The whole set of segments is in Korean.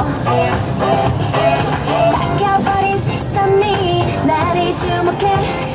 어. 닦여버린 식선이 나를 주목해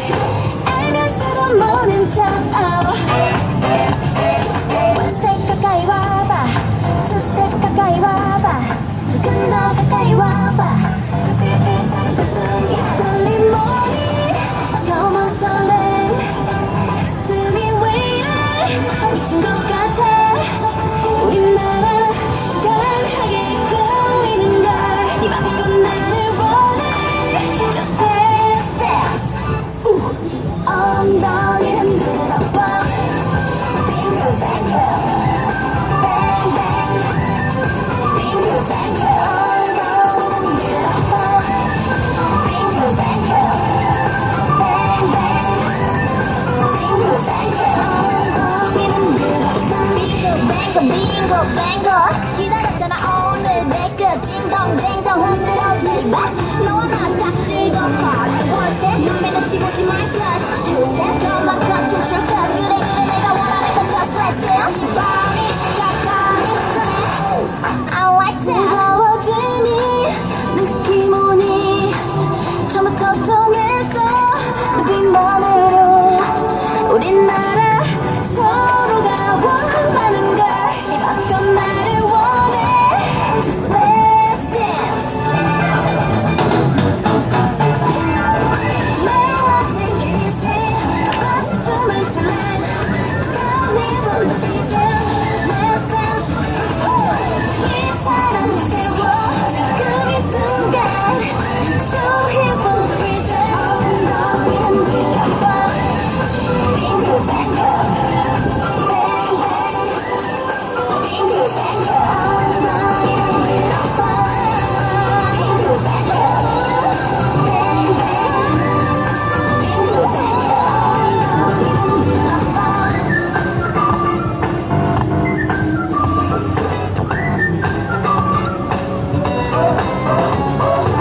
Oh, oh, oh.